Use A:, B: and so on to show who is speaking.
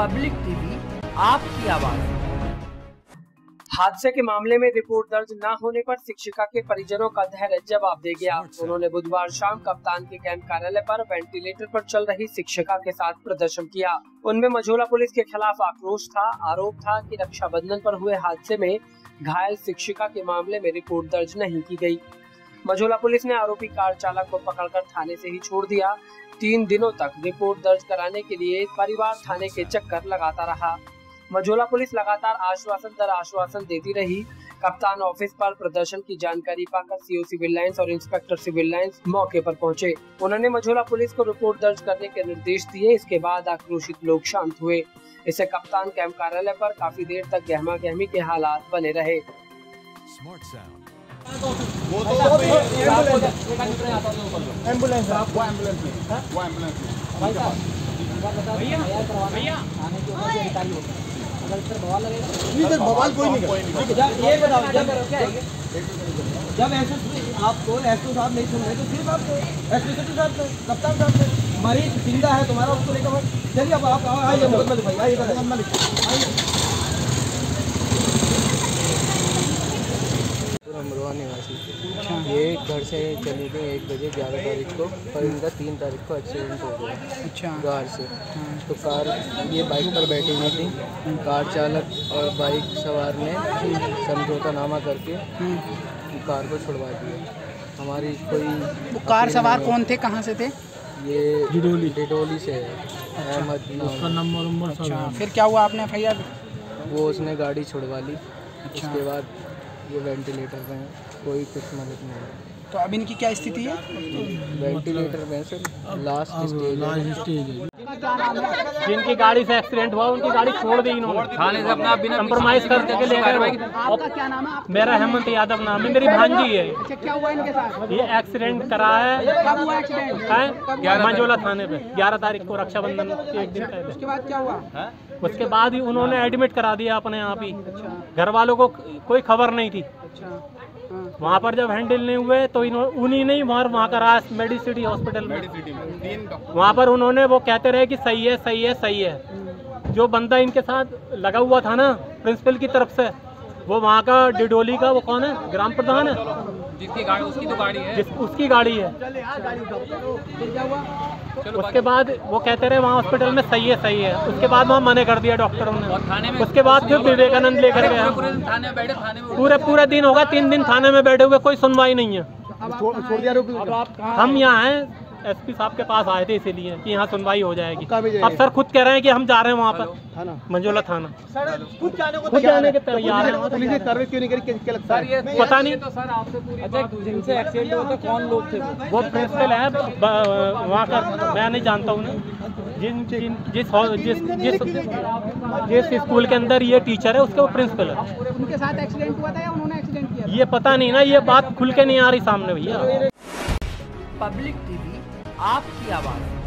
A: Public TV, आपकी आवाज़। हादसे के मामले में रिपोर्ट दर्ज न होने पर शिक्षिका के परिजनों का धैर्य जवाब दे गया। उन्होंने बुधवार शाम कप्तान के कैंप कार्यालय पर वेंटिलेटर पर चल रही शिक्षिका के साथ प्रदर्शन किया। उनमें मझोला पुलिस के खिलाफ आक्रोश था, आरोप था कि रक्षाबंधन पर हुए हादसे में घायल शिक्षिका के मामले में रिपोर्ट दर्ज नहीं की गई। मझोला पुलिस ने आरोपी कार चालक को पकड़कर थाने से ही छोड़ दिया। तीन दिनों तक रिपोर्ट दर्ज कराने के लिए परिवार थाने के चक्कर लगाता रहा। मझोला पुलिस लगातार आश्वासन दर आश्वासन देती रही। कप्तान ऑफ़िस पर प्रदर्शन की जानकारी पाकर सीओ सिविल लाइन्स और इंस्पेक्टर सिविल लाइन्स मौके पर पहुँचे। उन्होंने मझोला पुलिस को रिपोर्ट दर्ज करने के निर्देश दिए। इसके बाद आक्रोशित लोग शांत हुए। इससे कप्तान कैंप कार्यालय पर काफ़ी देर तक गहमा गहमी के हालात बने रहे।
B: Smart sound.
C: एंबुलेंस वो एंबुलेंस वो एंबुलेंस सर बवाल कोई नहीं
D: ये बताओ जब जब ऐसे आपको एसपी साहब नहीं सुन रहे तो सिर्फ़ आप एसपी साहब से कप्तान साहब से मरीज़ ज़िंदा है तुम्हारा उसको लेकर चलिए अब आप आइए मोहम्मद भाई आइए मोहम्मद मलिक आइए
E: अमरोहा निवासी ये घर से चली गई एक बजे ग्यारह तारीख को और इनका तीन तारीख को एक्सीडेंट हो गया।
D: अच्छा।
E: कार से। तो कार ये बाइक पर बैठी हुई थी। कार चालक और बाइक सवार ने समझौता नामा करके कार को छुड़वा दिया। हमारी कोई
F: वो कार सवार कौन थे? कहाँ से थे?
E: ये डिडोली। डिडोली से है। अहमद नाम।
F: अच्छा। फिर क्या हुआ आपने एफ़
E: वो उसने गाड़ी छुड़वा ली। उसके बाद ये वेंटिलेटर में है। कोई कुछ मदद नहीं है।
F: तो अब इनकी क्या स्थिति है?
E: वेंटिलेटर में सर लास्ट स्टेज है।
G: जिनकी गाड़ी से एक्सीडेंट हुआ उनकी गाड़ी छोड़ दी इन्होंने। थाने से अपना बिना कंप्रोमाइज करके लेकर
F: आपका क्या नाम है? आप
G: मेरा हेमंत यादव नाम है मेरी भांजी है।
F: अच्छा क्या हुआ इनके साथ?
G: ये एक्सीडेंट करा है।
F: कब हुआ एक्सीडेंट?
G: है? मंजोला थाने पे। 11 तारीख को रक्षाबंधन के एक दिन पहले।
F: उसके बाद क्या हुआ?
G: उसके बाद ही उन्होंने एडमिट करा दिया अपने आप ही। घर वालों को कोई खबर नहीं थी।
F: अच्छा। हाँ
G: वहाँ पर जब हैंडल नहीं हुए तो उन्हीं ने वहाँ वहाँ करा मेडिसिटी हॉस्पिटल में। वहाँ पर उन्होंने वो कहते रहे कि सही है सही है सही है। जो बंदा इनके साथ लगा हुआ था ना प्रिंसिपल की तरफ़ से वो वहाँ का डिडोली का वो कौन है? ग्राम प्रधान है। जिसकी गाड़ी उसकी तो गाड़ी है। जिस उसकी गाड़ी है। उसके बाद वो कहते रहे वहाँ हॉस्पिटल में सही है सही है। उसके बाद वहाँ मना कर दिया डॉक्टरों ने। उसके बाद फिर विवेकानंद लेकर गया। पूरे पूरे दिन होगा तीन दिन थाने में बैठे हुए कोई सुनवाई नहीं है।
C: छोड़ छोड़ दिया
G: हम यहाँ हैं एसपी साहब के पास आए थे इसीलिए कि यहाँ सुनवाई हो जाएगी। अब सर खुद कह रहे हैं कि हम जा रहे हैं वहाँ पर। मंजोला थाना।
C: खुद जाने को
G: खुद जाने के तैयार
C: पुलिस कार्रवाई क्यों नहीं करी? क्या- क्या लगता है?
G: पता नहीं। अच्छा जिनसे एक्सीडेंट हुआ था कौन लोग थे? वो प्रिंसिपल है वहाँ का मैं नहीं जानता हूँ जिन जिन जिस जिस जिस जिस स्कूल के अंदर ये टीचर है उसके वो प्रिंसिपल है।
F: उनके साथ एक्सीडेंट हुआ था या उन्होंने एक्सीडेंट किया
G: ये पता नहीं ना ये बात खुल के नहीं आ रही सामने भैया।
A: पब्लिक टीवी आपकी आवाज़।